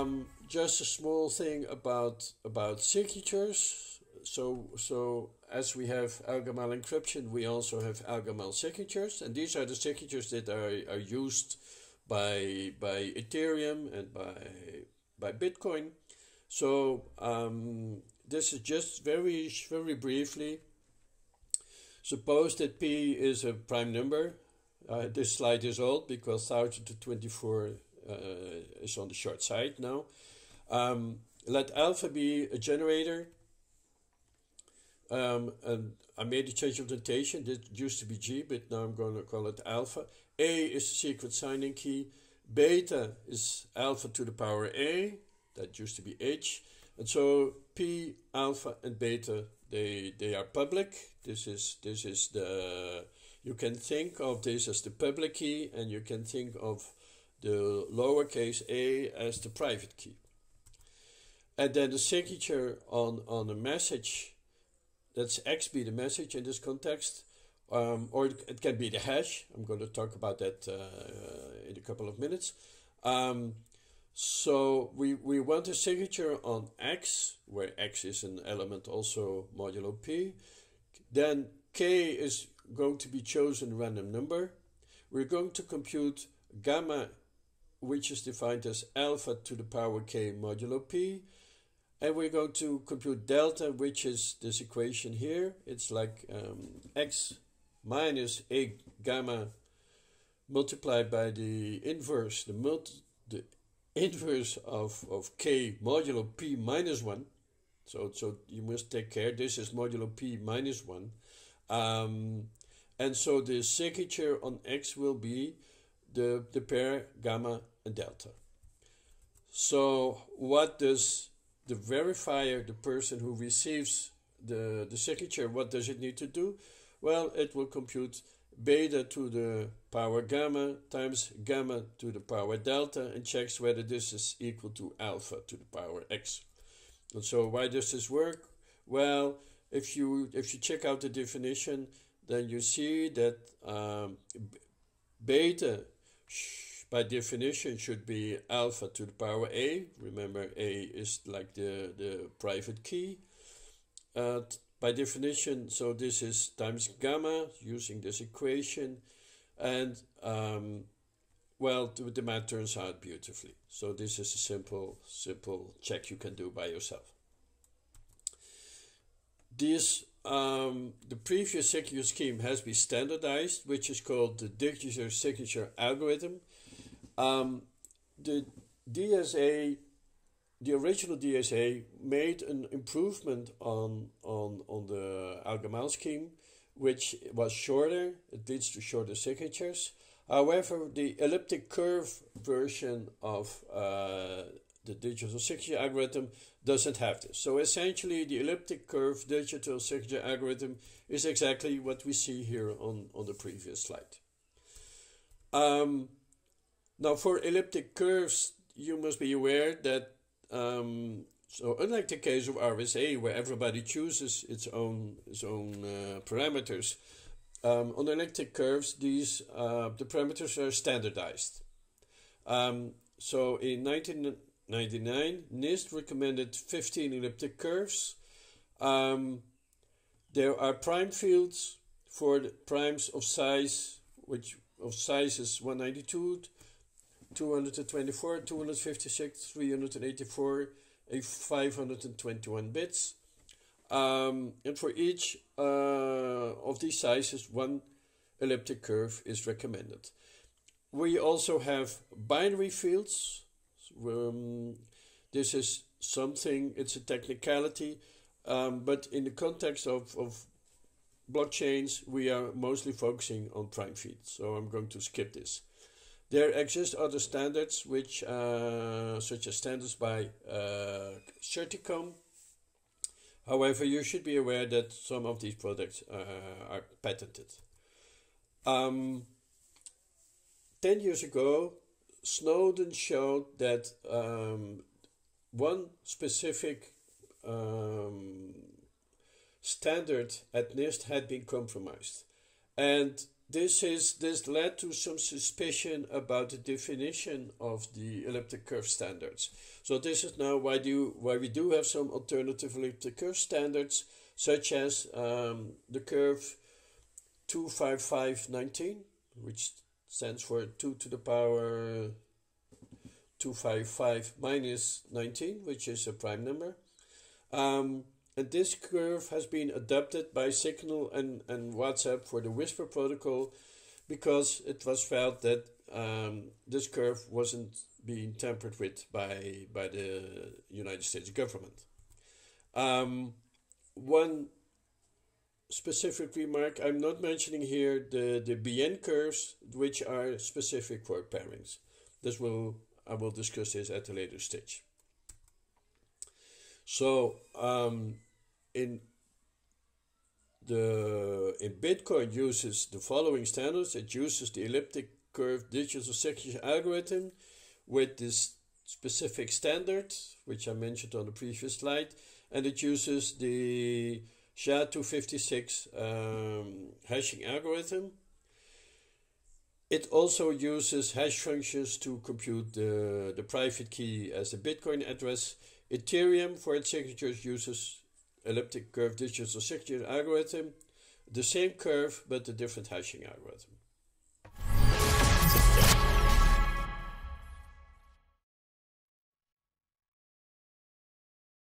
um, just a small thing about about signatures. So so as we have Elgamal encryption, we also have Elgamal signatures, and these are the signatures that are, are used by by Ethereum and by by Bitcoin. So um, this is just very very briefly. Suppose that P is a prime number. Uh, this slide is old because 1024 uh, is on the short side now. Um, let alpha be a generator. Um, and I made a change of notation. This used to be G, but now I'm going to call it alpha. A is the secret signing key. Beta is alpha to the power A. That used to be H. And so P, alpha, and beta, they, they are public. This is, this is the, you can think of this as the public key, and you can think of the lowercase a as the private key. And then the signature on, on a message, that's X be the message in this context, um, or it can be the hash. I'm going to talk about that uh, in a couple of minutes. Um, so we, we want a signature on X, where X is an element also modulo P. Then K is going to be chosen random number. We're going to compute gamma which is defined as alpha to the power k modulo p. And we're going to compute delta, which is this equation here. It's like um, x minus a gamma multiplied by the inverse, the, multi, the inverse of, of k modulo p minus 1. So, so you must take care. This is modulo p minus 1. Um, and so the signature on x will be the, the pair gamma and delta. So what does the verifier, the person who receives the, the signature, what does it need to do? Well, it will compute beta to the power gamma times gamma to the power delta and checks whether this is equal to alpha to the power x. And so why does this work? Well, if you if you check out the definition, then you see that um, beta by definition should be alpha to the power a. Remember, a is like the, the private key. Uh, by definition, so this is times gamma using this equation. And, um, well, the, the math turns out beautifully. So this is a simple, simple check you can do by yourself. This um, the previous signature scheme has been standardized, which is called the digital signature algorithm. Um, the DSA, the original DSA, made an improvement on on on the Elgamal scheme, which was shorter. It leads to shorter signatures. However, the elliptic curve version of uh, the digital signature algorithm doesn't have this. So essentially, the elliptic curve digital signature algorithm is exactly what we see here on, on the previous slide. Um, now, for elliptic curves, you must be aware that, um, so unlike the case of RSA, where everybody chooses its own, its own uh, parameters, um, on elliptic curves, these uh, the parameters are standardized. Um, so in 1999, NIST recommended 15 elliptic curves. Um, there are prime fields for primes of size, which of sizes 192 224, 256, 384, a 521 bits. Um, and for each uh, of these sizes, one elliptic curve is recommended. We also have binary fields. Um, this is something, it's a technicality, um, but in the context of, of blockchains, we are mostly focusing on prime fields. So I'm going to skip this. There exist other standards, which uh, such as standards by uh, Certicom. However, you should be aware that some of these products uh, are patented. Um, Ten years ago, Snowden showed that um, one specific um, standard at NIST had been compromised. And this is this led to some suspicion about the definition of the elliptic curve standards. So this is now why do why we do have some alternative elliptic curve standards, such as um, the curve 25519, which stands for 2 to the power 255 minus 19, which is a prime number. Um, and this curve has been adopted by Signal and, and WhatsApp for the Whisper protocol because it was felt that um, this curve wasn't being tampered with by, by the United States government. Um, one specific remark I'm not mentioning here the, the BN curves, which are specific for pairings. This will I will discuss this at a later stage. So um, in the in Bitcoin uses the following standards. It uses the elliptic curve digital signature algorithm with this specific standard, which I mentioned on the previous slide, and it uses the SHA-256 um, hashing algorithm. It also uses hash functions to compute the, the private key as a Bitcoin address. Ethereum, for its signatures, uses elliptic curve digital signature algorithm, the same curve but a different hashing algorithm.